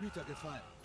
Hüter gefallen.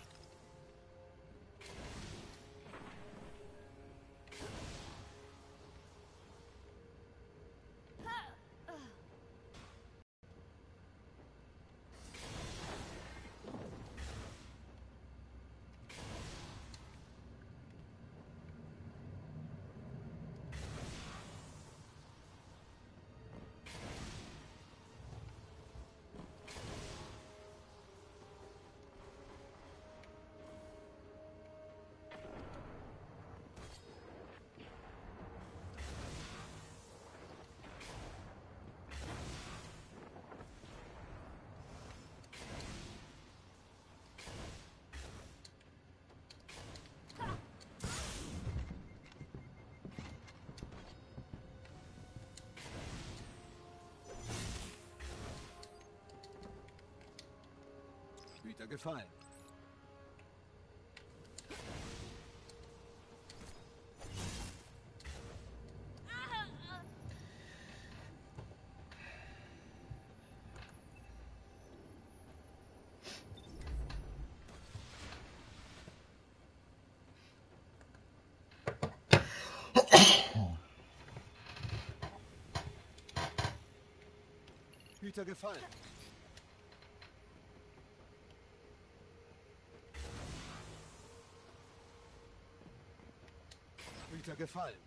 Hüter gefallen. Hüter gefallen. Hüter gefallen.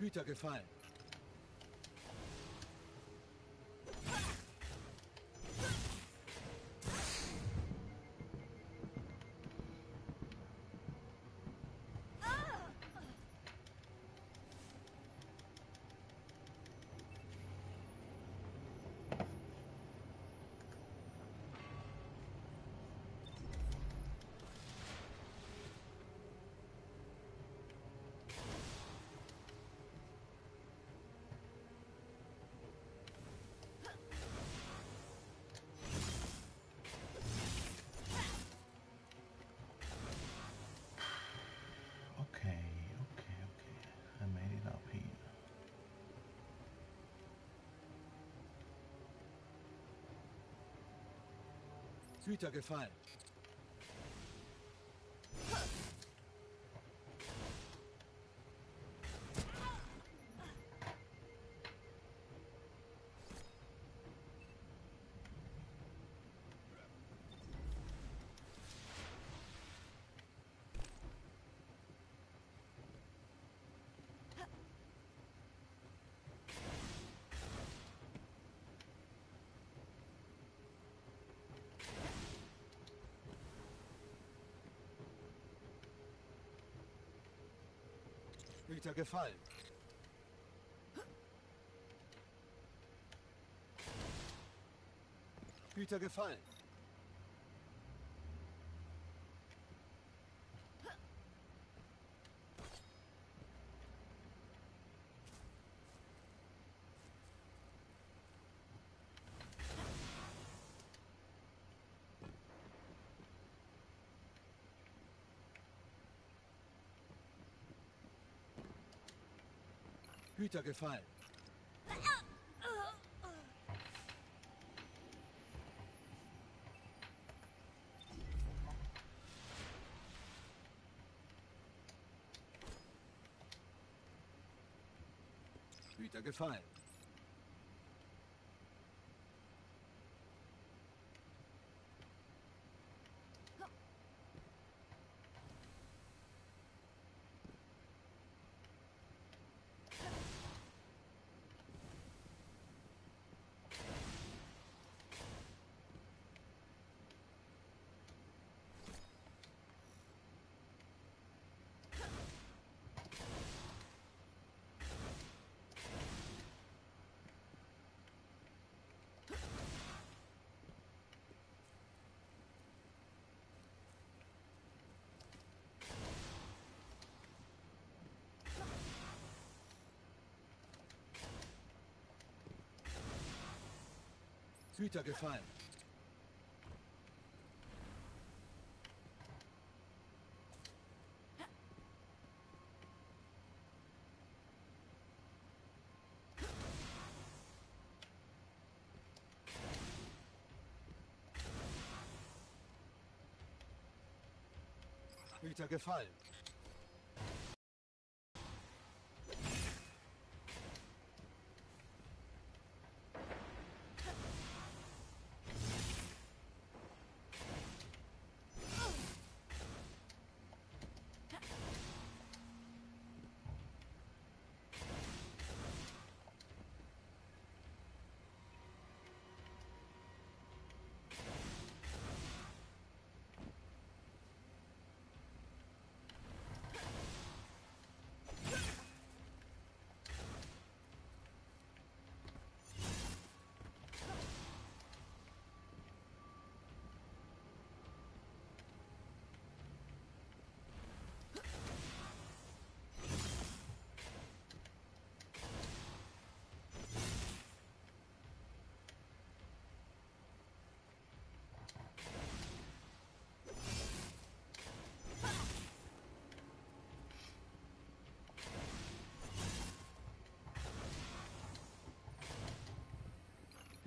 Hüter gefallen. Hüter gefallen. Hüter gefallen. Hüter gefallen. Hüter gefallen. Hüter gefallen. Güter gefallen. Güter gefallen.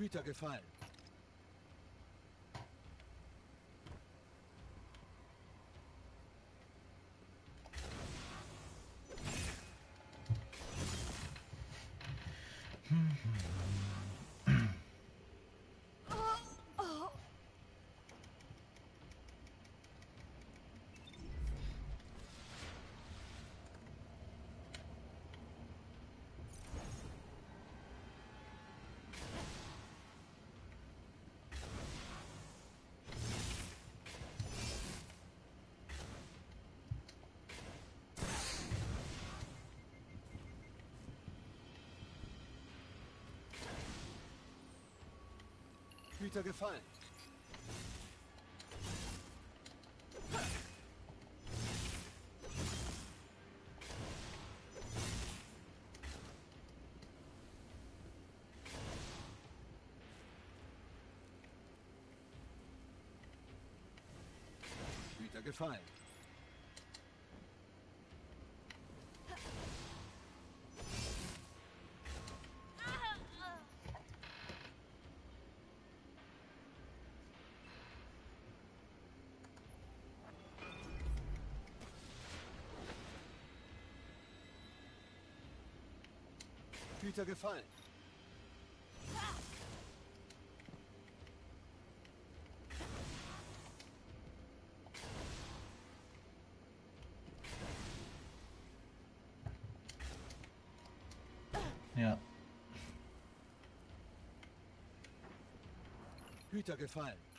Hüter gefallen. Hüter gefallen. Hüter gefallen. Hüter gefallen. Ja. Hüter gefallen.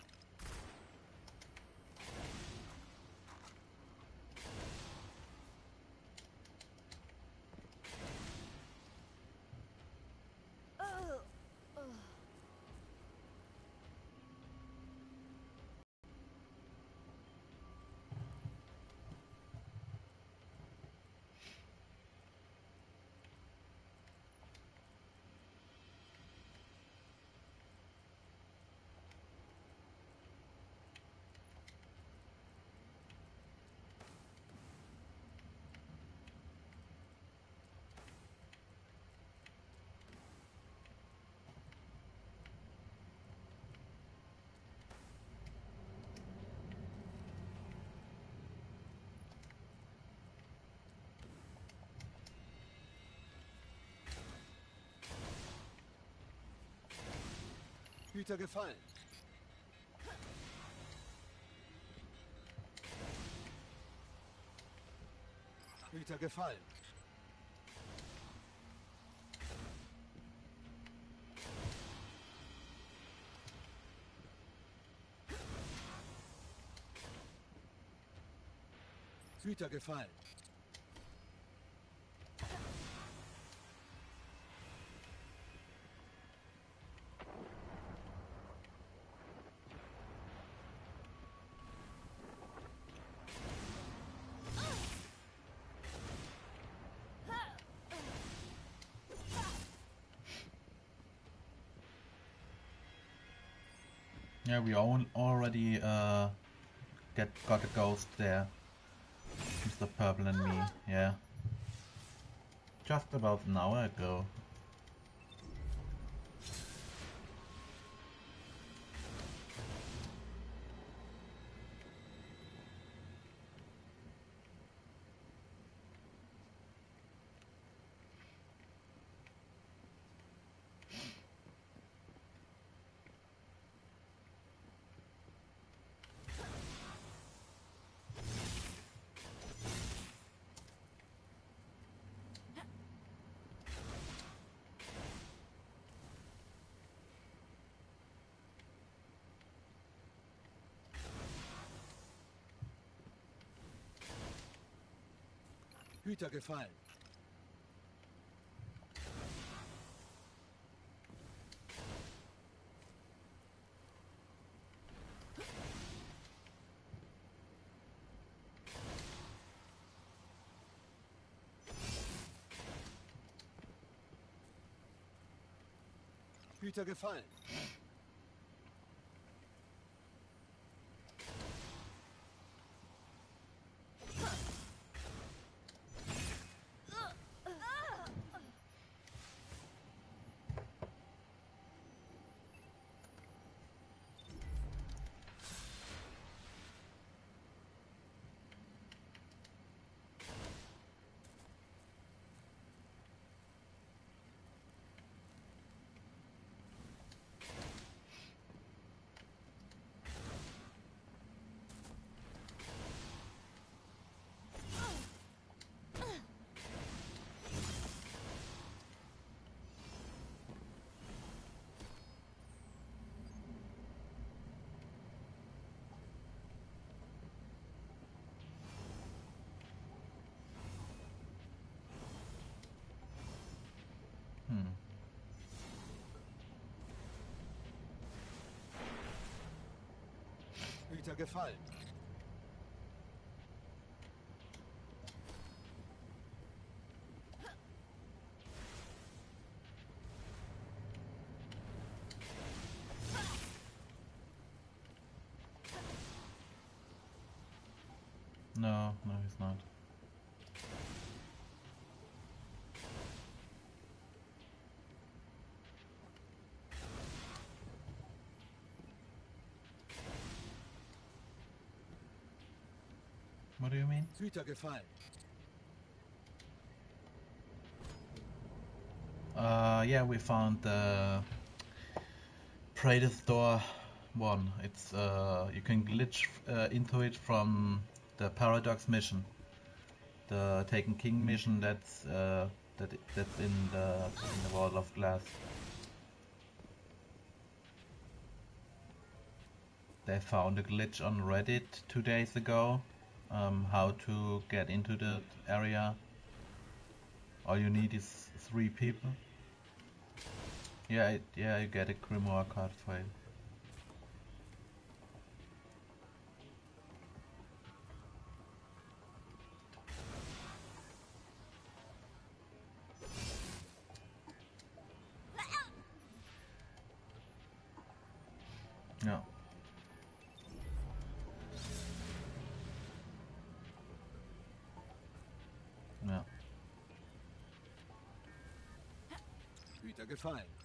Hüter gefallen. Hüter gefallen. Hüter gefallen. Yeah, we all already uh, get got a ghost there. Mr. Purple and me, yeah. Just about an hour ago. Hüter gefallen. Hüter gefallen. Hüter gefallen. No, no, he's not. What do you mean? Hüter gefallen. Uh, yeah, we found the Praetor's Door one. It's uh, you can glitch uh, into it from the Paradox mission, the Taken King mission. That's uh, that that's in the in the Vault of Glass. They found a glitch on Reddit two days ago. Um, how to get into the area. All you need is three people. Yeah, yeah, you get a Grimoire card for Hüter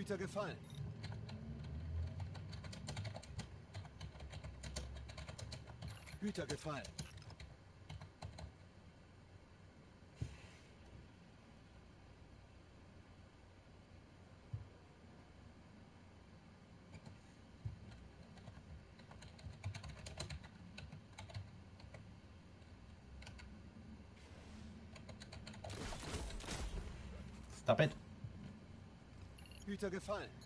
gefallen. Hüter gefallen. Hüter gefallen. Hüter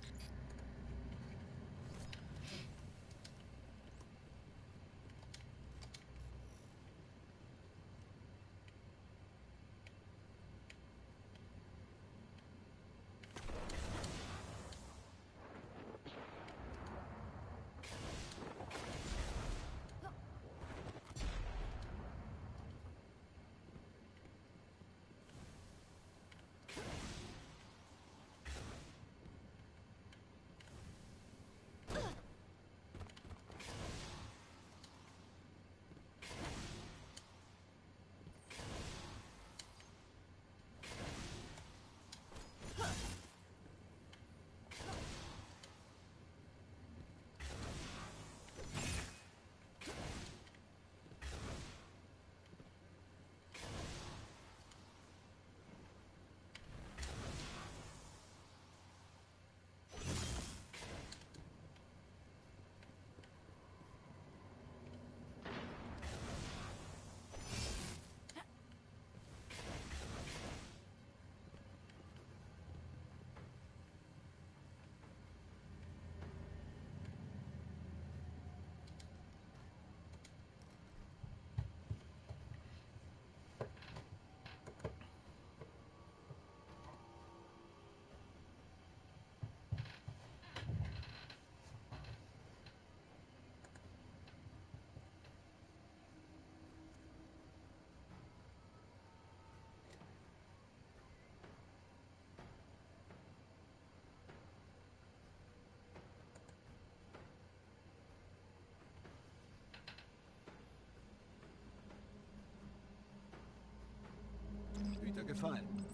gefallen. gefallen.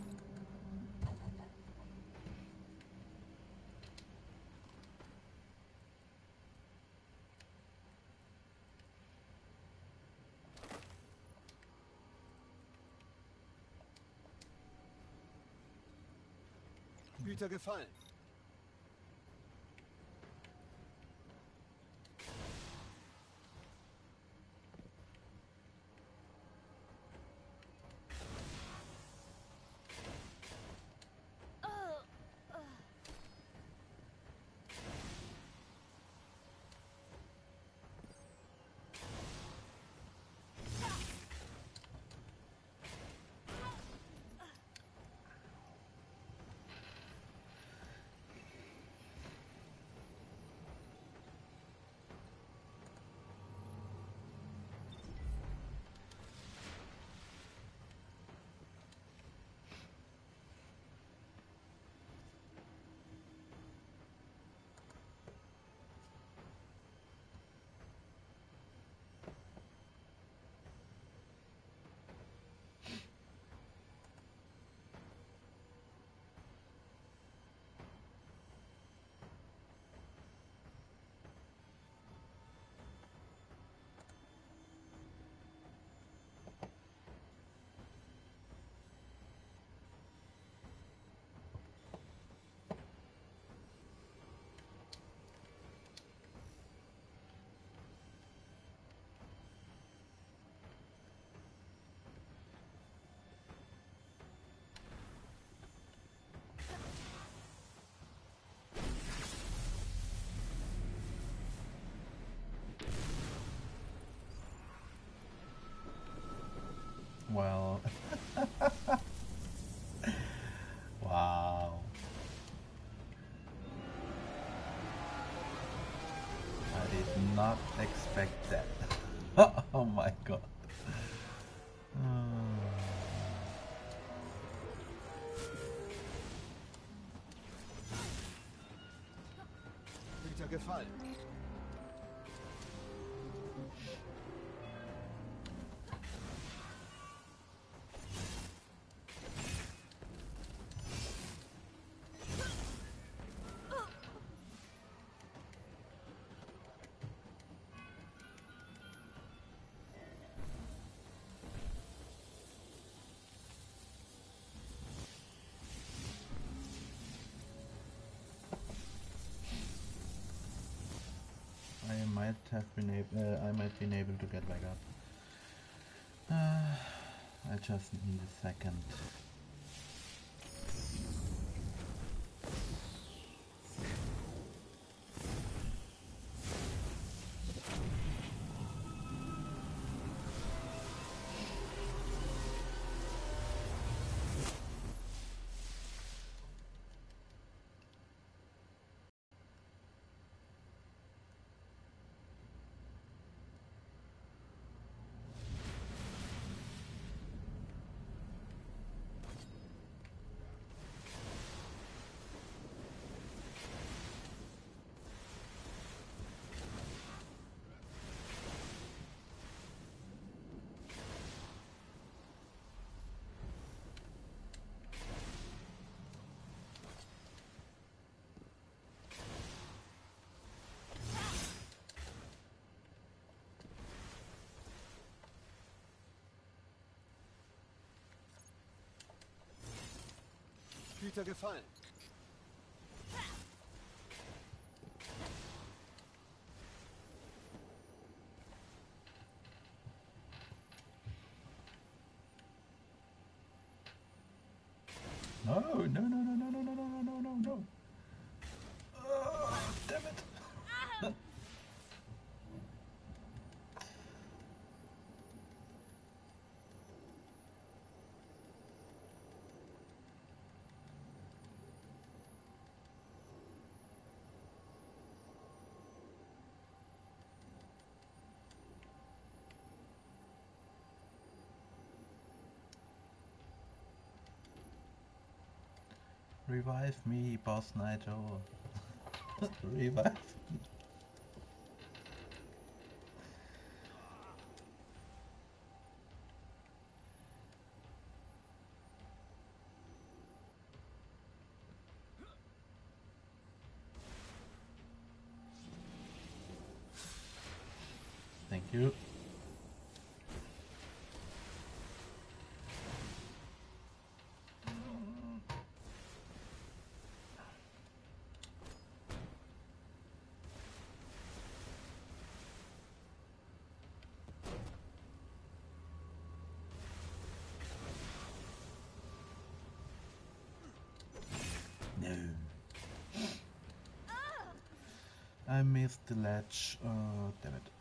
Güter gefallen. Gefallen. Have been able. Uh, I might been able to get back up. Uh, I just need a second. Güter gefallen. Revive me, Boss Nigel. Revive me. you. No. I missed the ledge. Oh, uh, damn it.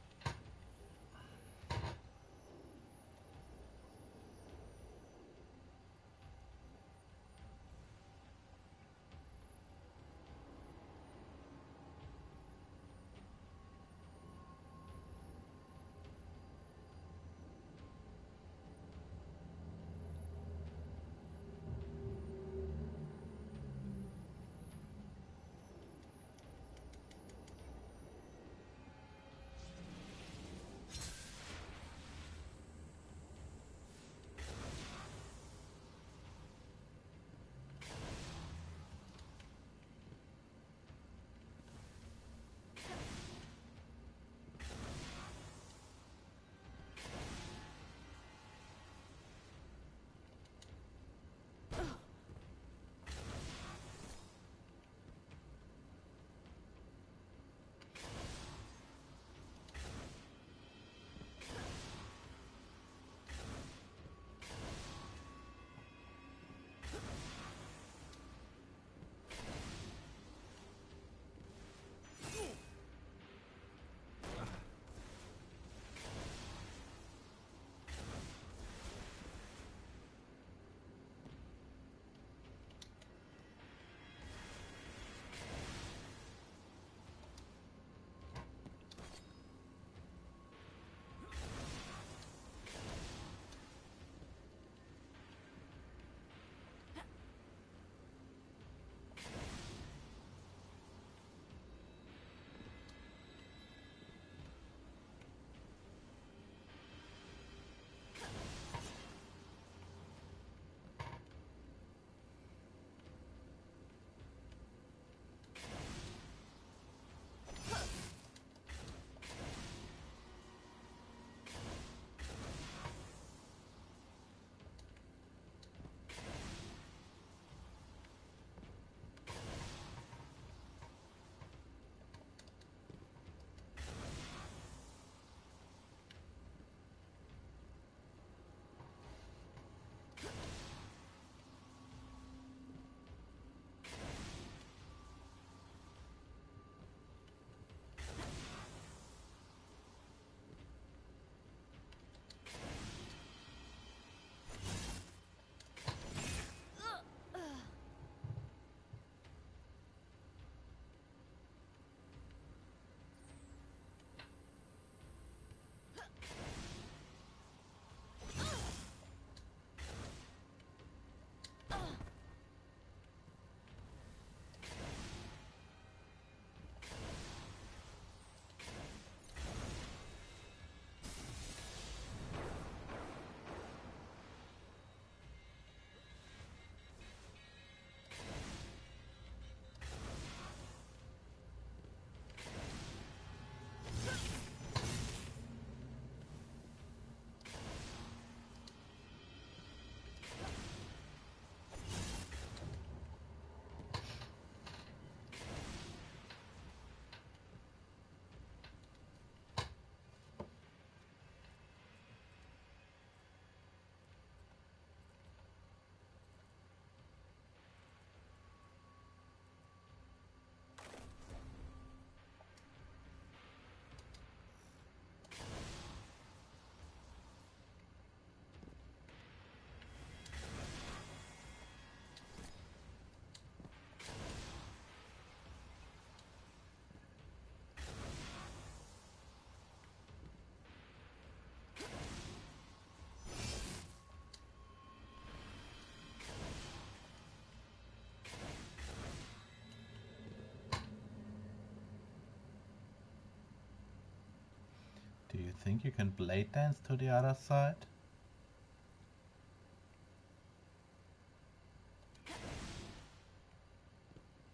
You think you can blade dance to the other side?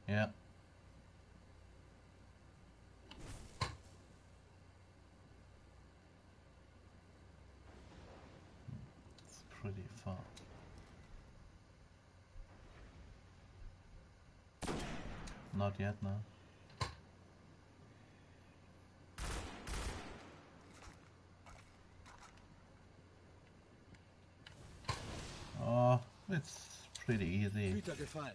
Yeah. pretty far. Not yet, no. Oh, it's pretty Güter gefallen.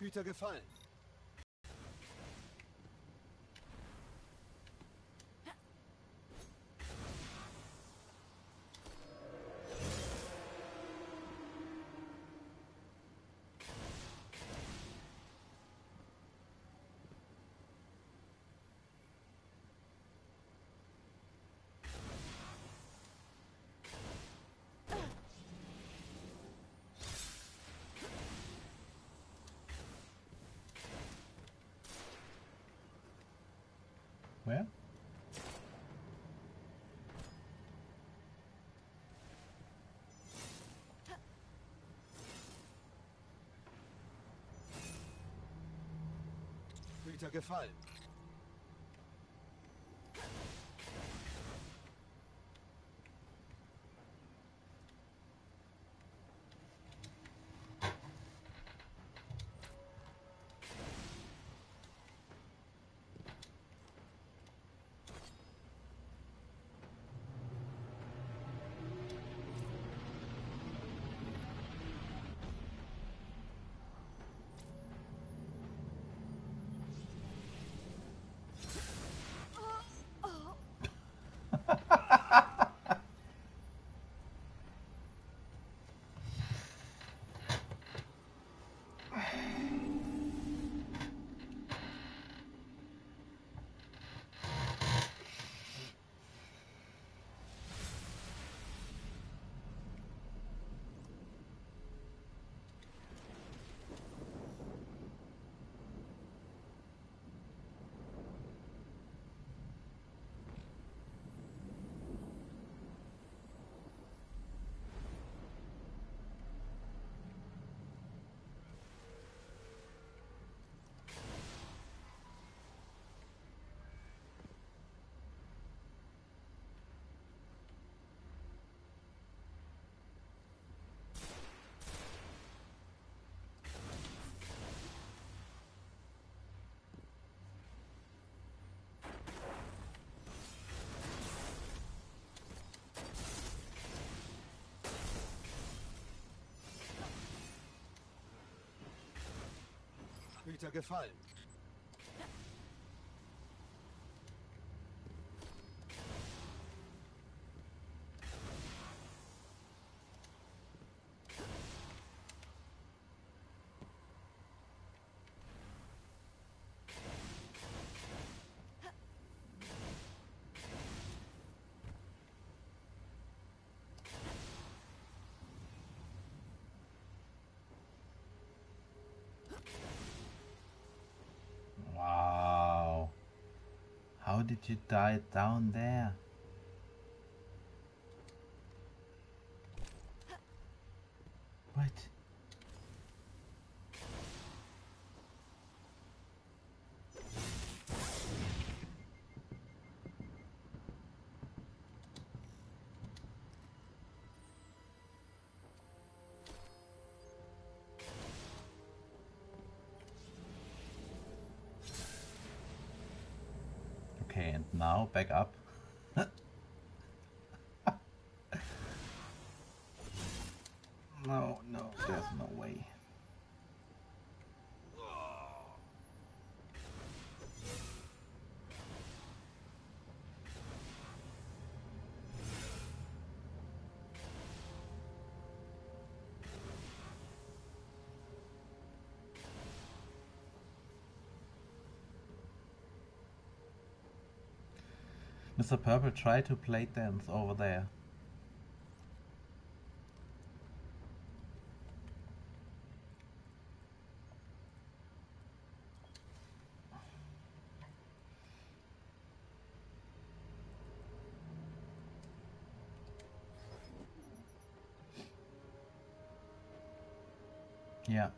Güter gefallen. Güter gefallen. Hüter gefallen. Wow. How did you die down there? Now back up. Mr. Purple, try to play dance over there. Yeah.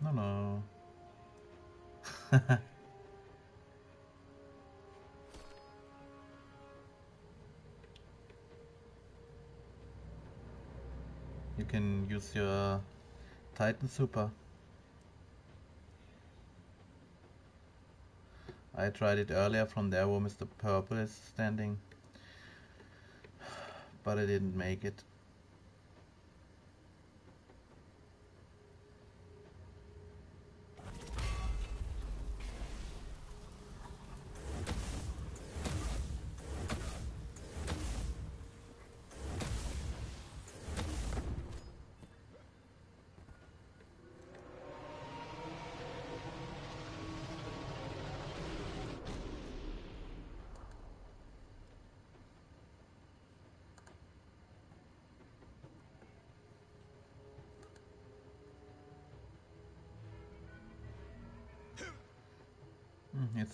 No, no. you can use your Titan Super. I tried it earlier from there where Mr. Purple is standing, but I didn't make it.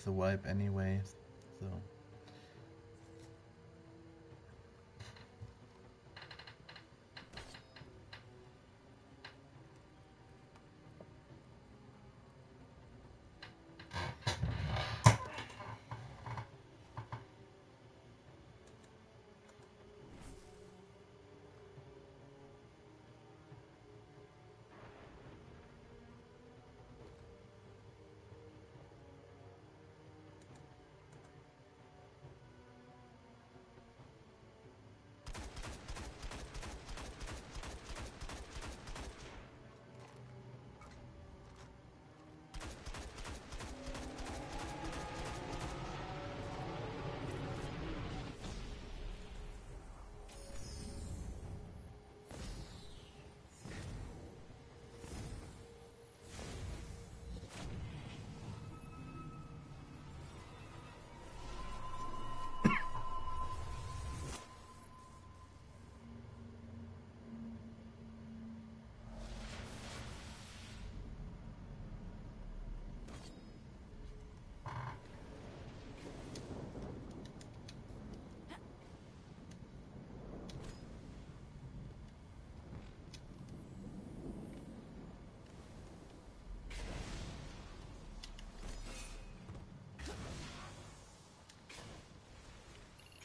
A wipe anyway,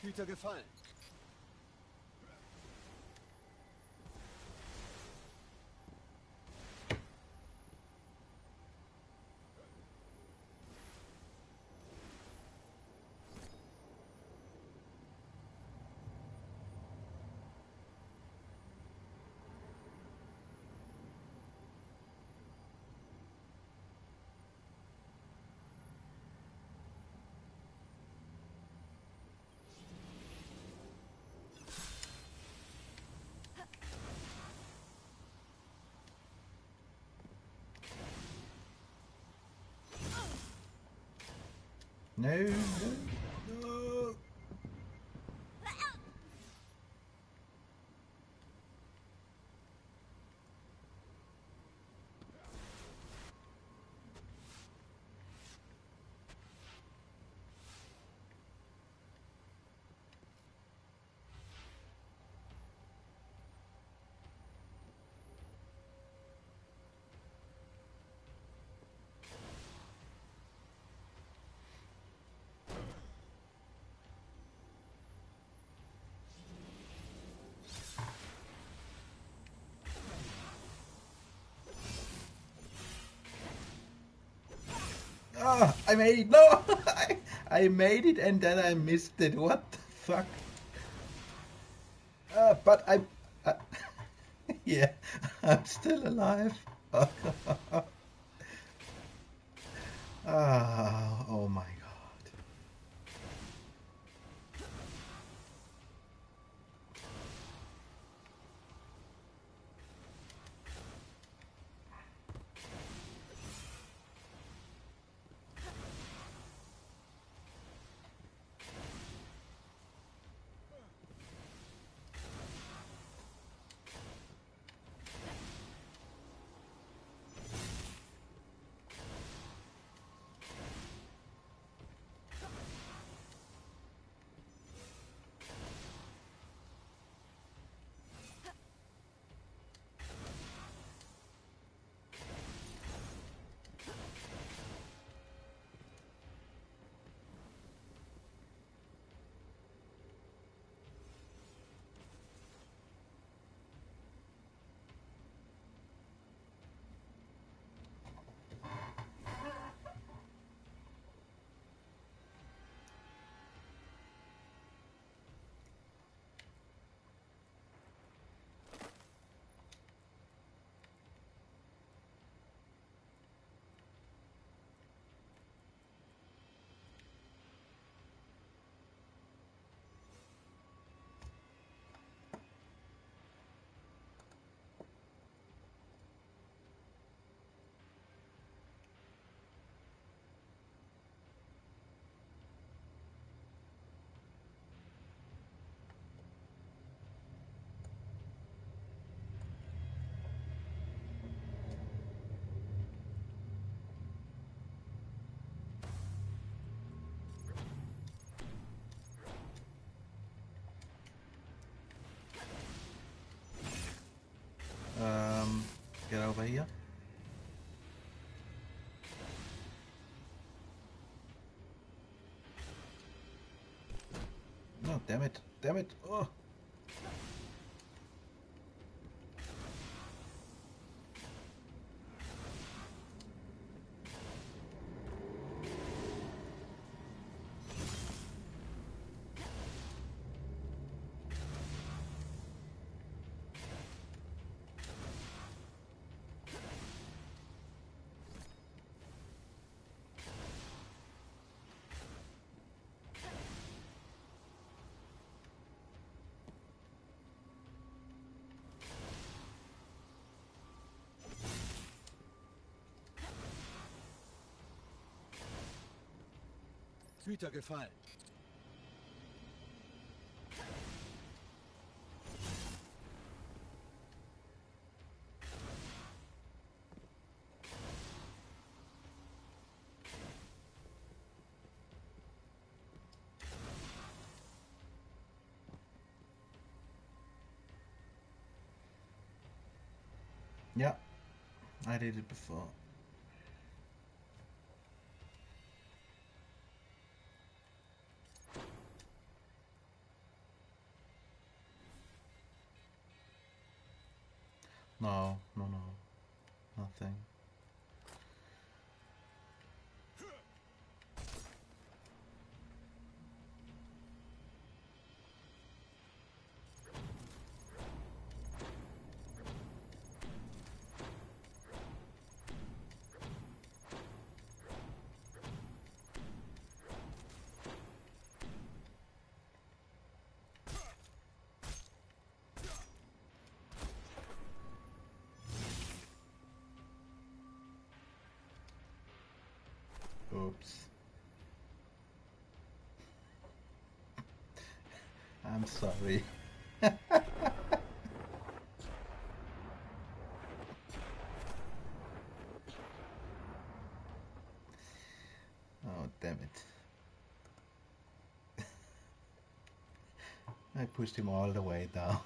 so. Hüter gefallen. No, no, no. Ah, I made it. No, I, I made it and then I missed it. What the fuck? Uh, but I, uh, yeah, I'm still alive. Ah, get over here. No, damn it, damn it. Oh. Hüter gefallen. Yeah, I did it before. No, no, no, nothing. Oops. I'm sorry. oh, damn it. I pushed him all the way down.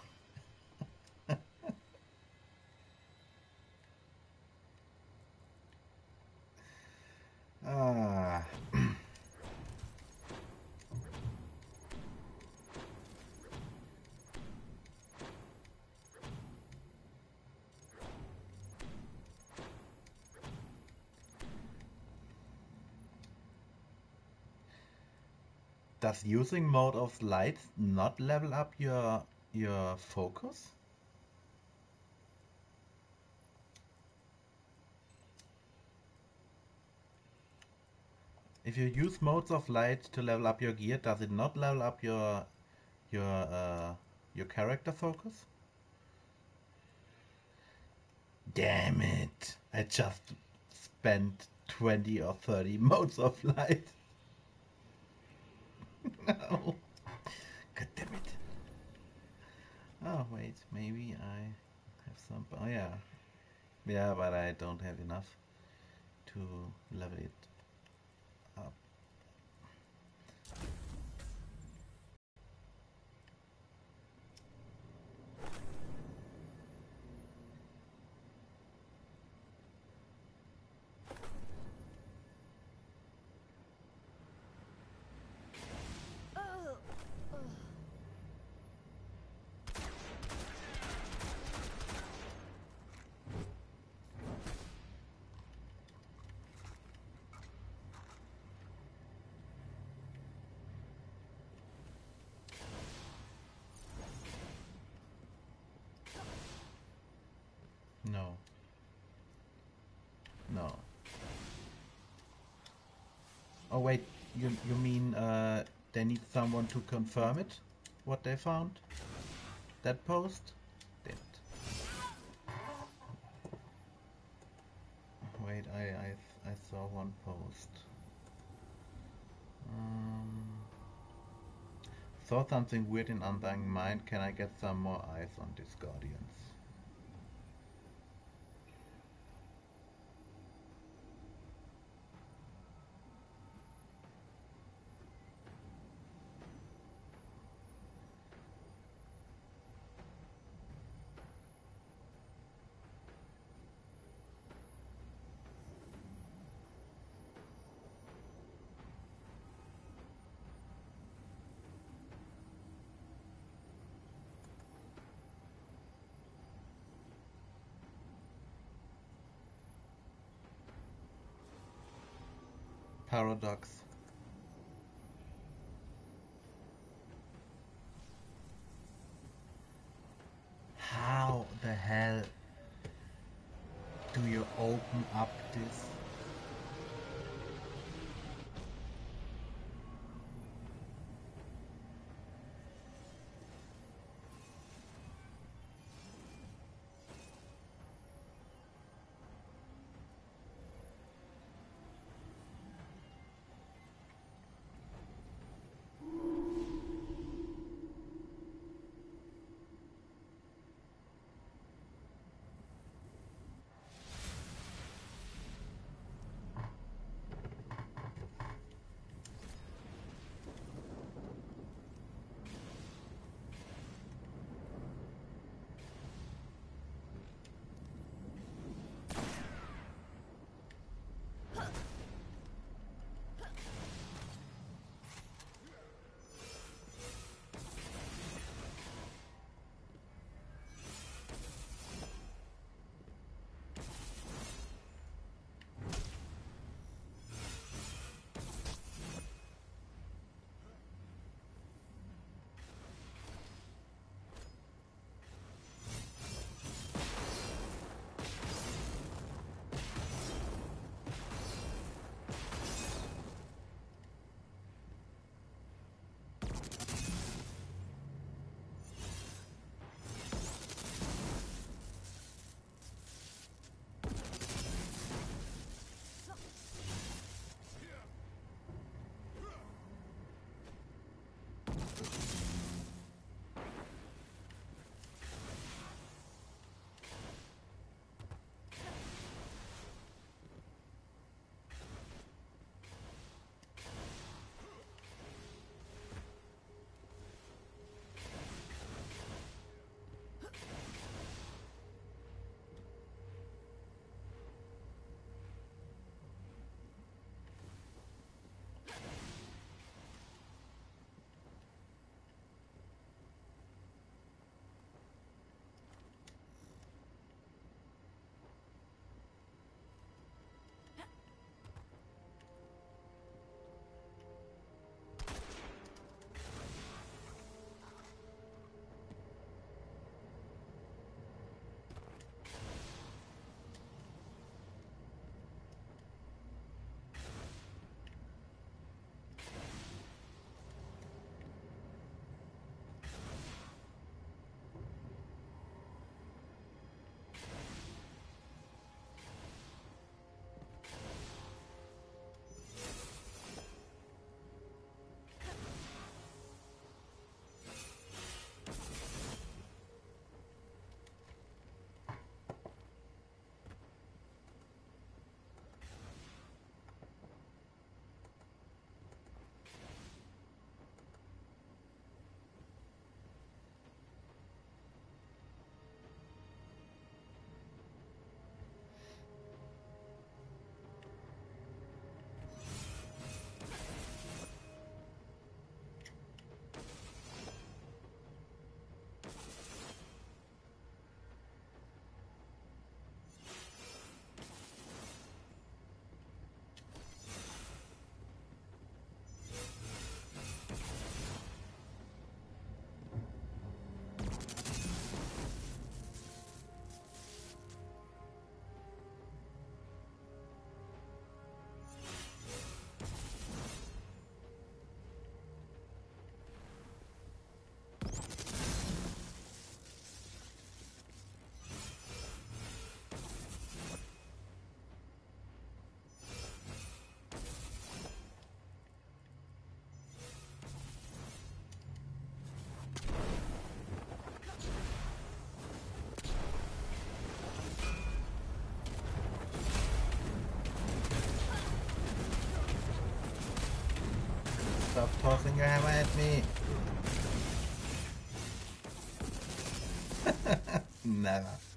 Does using mote of light not level up your your focus? If you use motes of light to level up your gear, does it not level up your your uh, your character focus? Damn it! I just spent 20 or 30 motes of light. God damn it. Oh wait, maybe I have some. Oh yeah, yeah, but I don't have enough to level it No. No. Oh wait, you you mean uh, they need someone to confirm it? What they found? That post? It. Wait, I I I saw one post. Um, saw something weird in Undying Mind. Can I get some more eyes on these Guardians? How the hell do you open up this? Tossing your hammer at me. Never.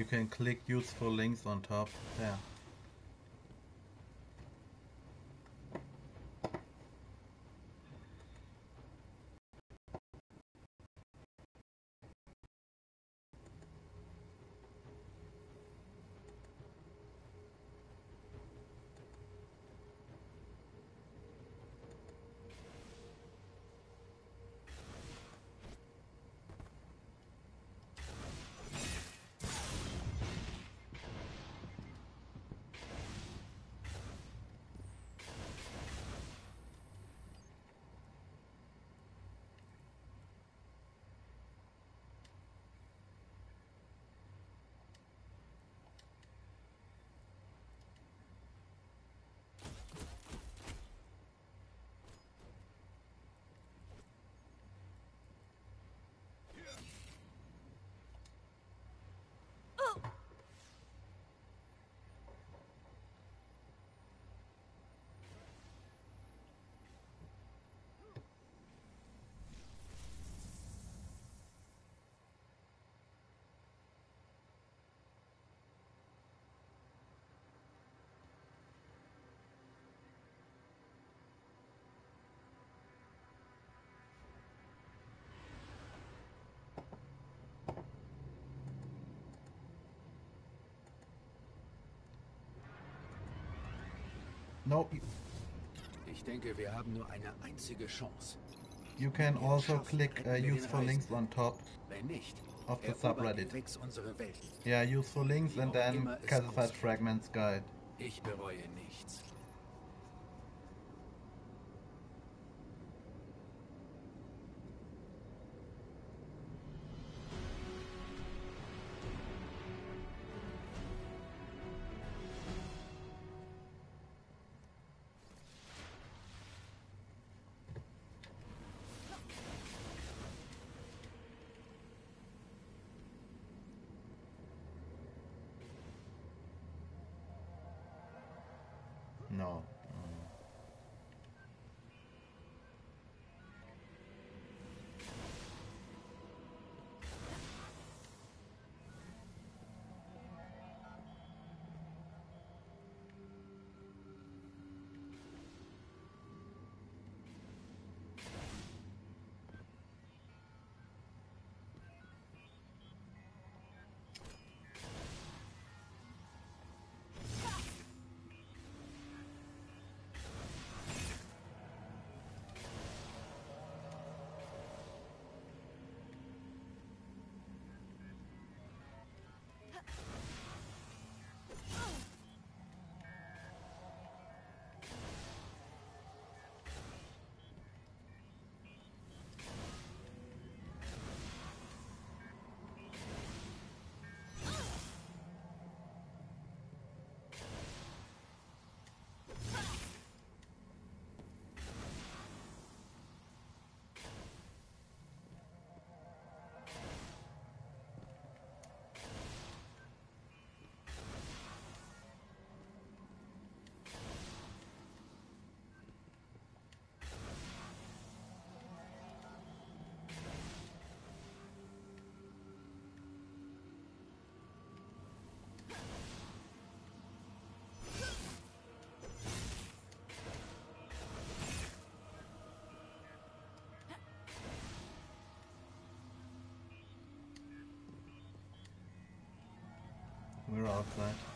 You can click useful links on top there. No, you- Ich denke, wir haben nur eine einzige Chance. you can also click uh, useful links on top Wenn nicht, of the subreddit. Yeah, useful links and then Calcified. Fragments Guide. Ich bereue nichts. I'll.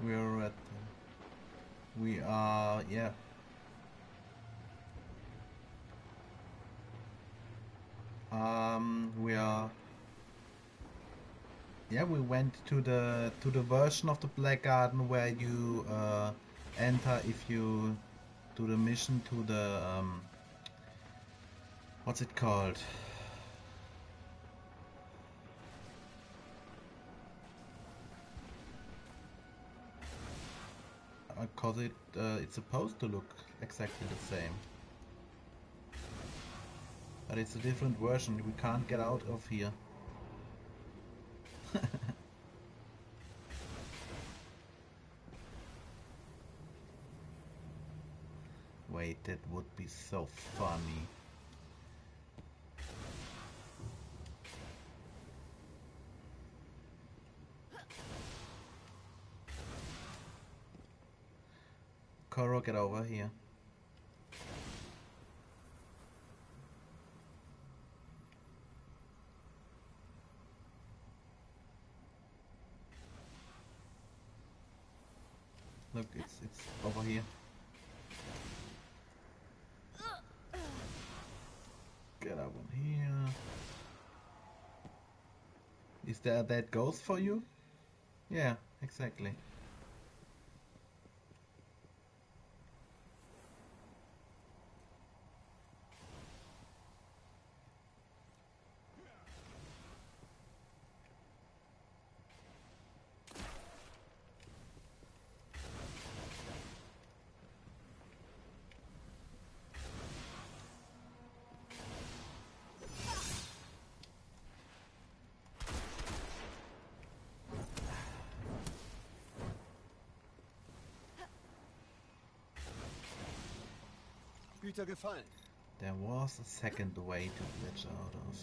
Outside. We're at. We are, yeah. Um, we are. Yeah, we went to the to the version of the Black Garden where you uh, enter if you do the mission to the um, what's it called? Because it uh, it's supposed to look exactly the same. But it's a different version, we can't get out of here. Wait, that would be so funny. Get over here. Look, it's it's over here. Get up on here. Is there a dead ghost for you? Yeah, exactly. Hüter gefallen. There was a second way to glitch out of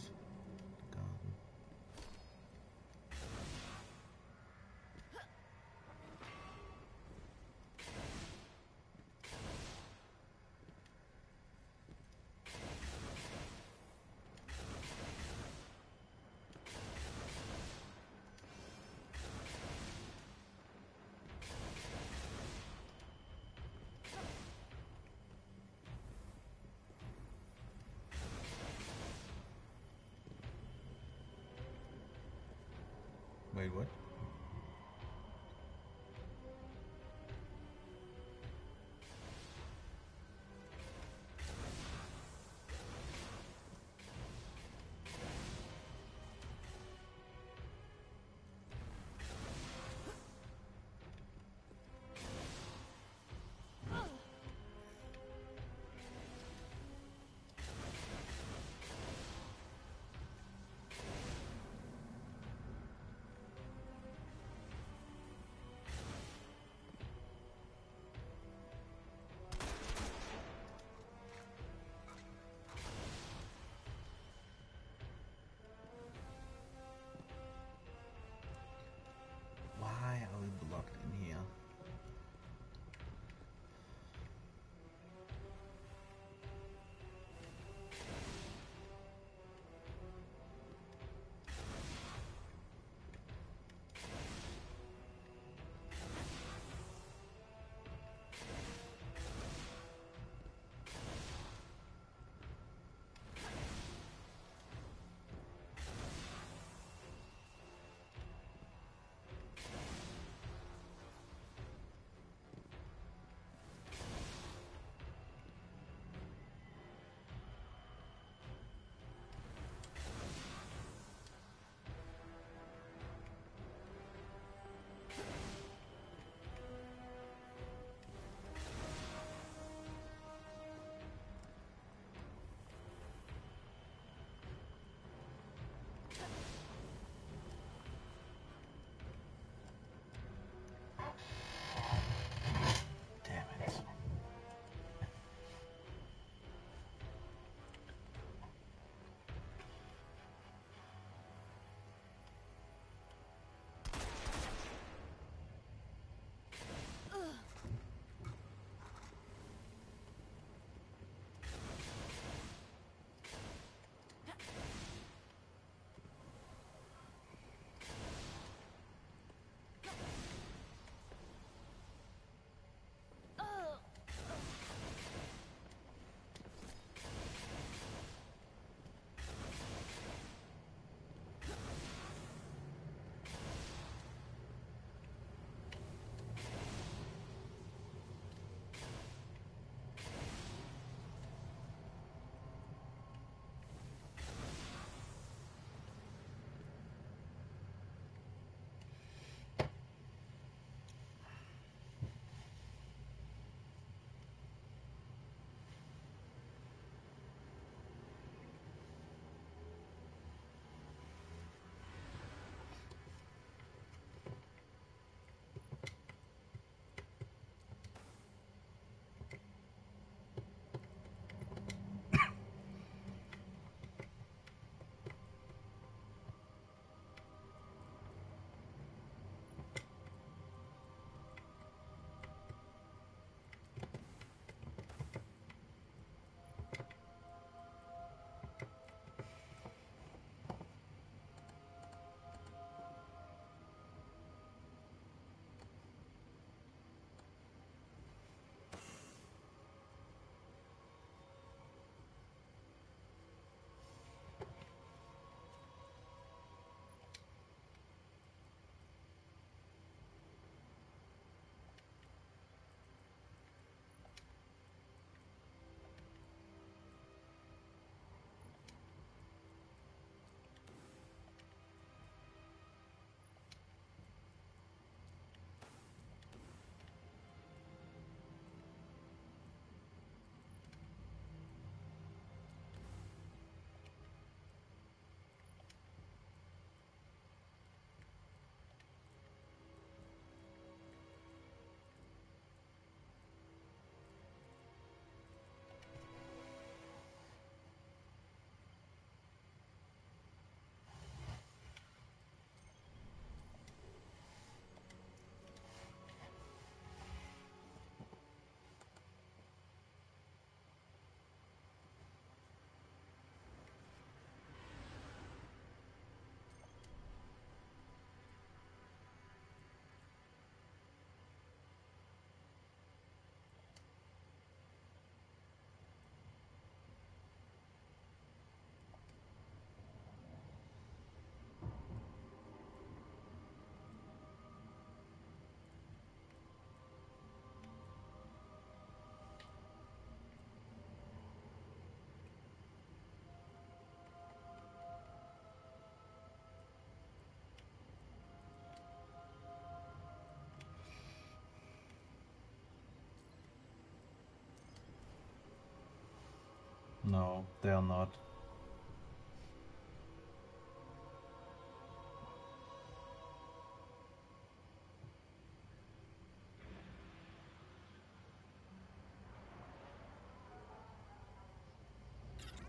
No, they are not.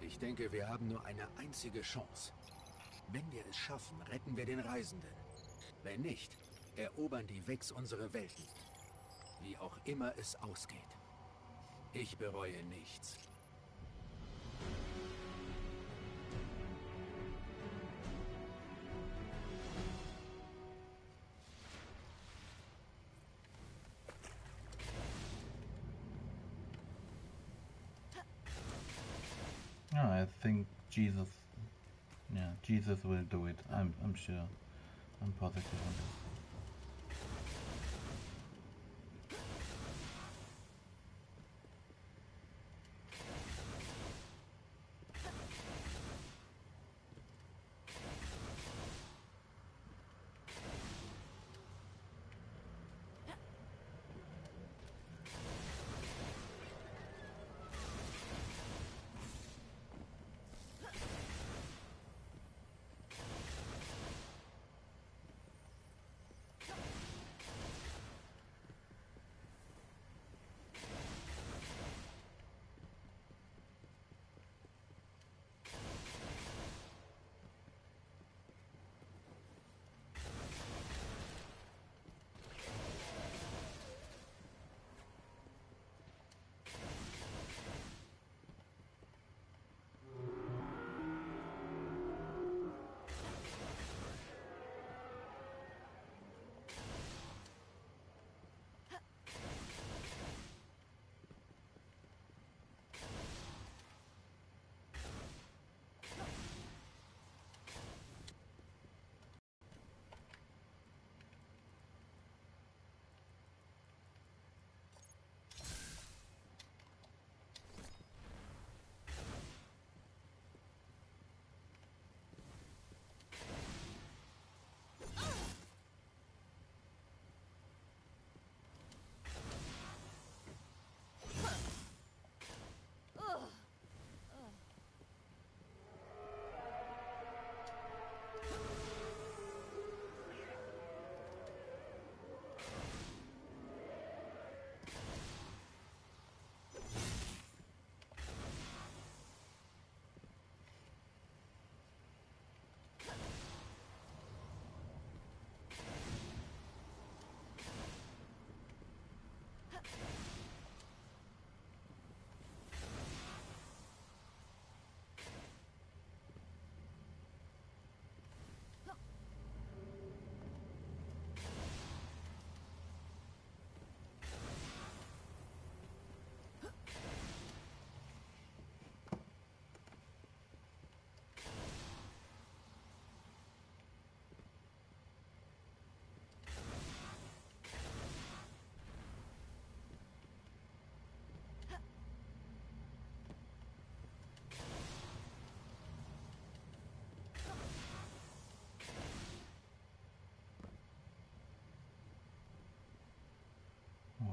Ich denke, wir haben nur eine einzige Chance. Wenn wir es schaffen, retten wir den Reisenden. Wenn nicht, erobern die Wex unsere Welten. Wie auch immer es ausgeht. Ich bereue nichts. Jesus, yeah, Jesus will do it. I'm, I'm sure. I'm positive on this.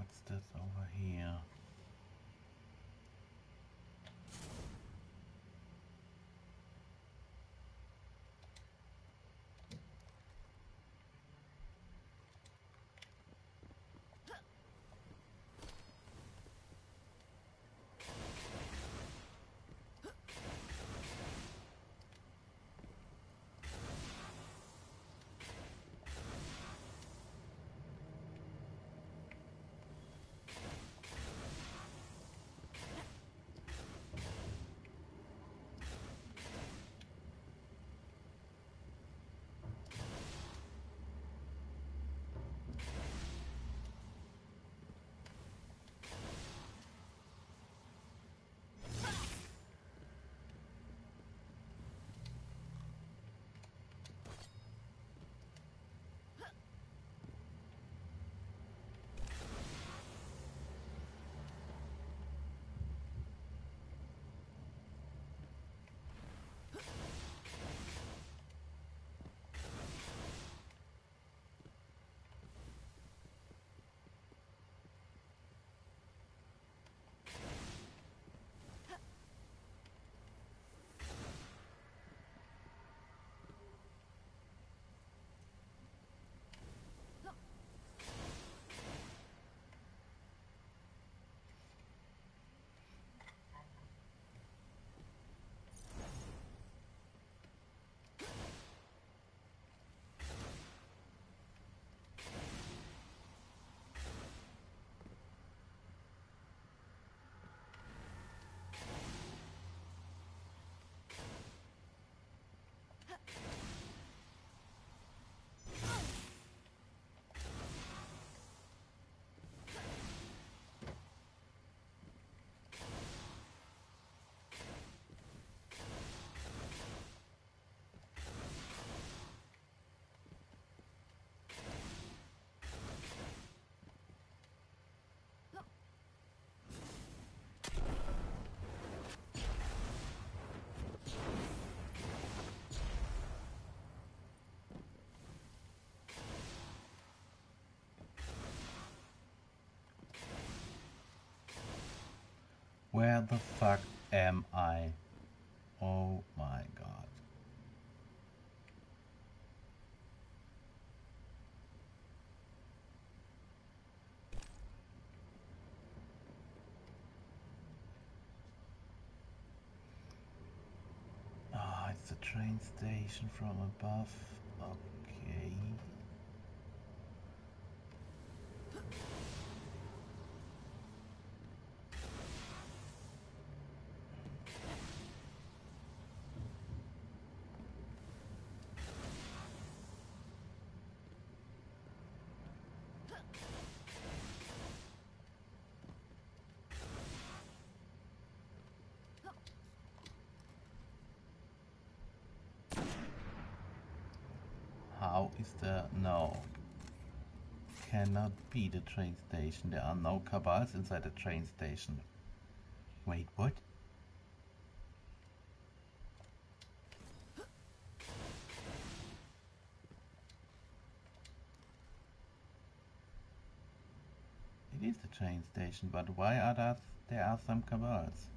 What's this over here? Where the fuck am I? Oh my god. Ah, it's a train station from above. Okay. How is there no? Cannot be the train station. There are no cabals inside the train station. Wait, what? It is the train station, but why are there, there are some cabals?